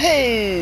Hey!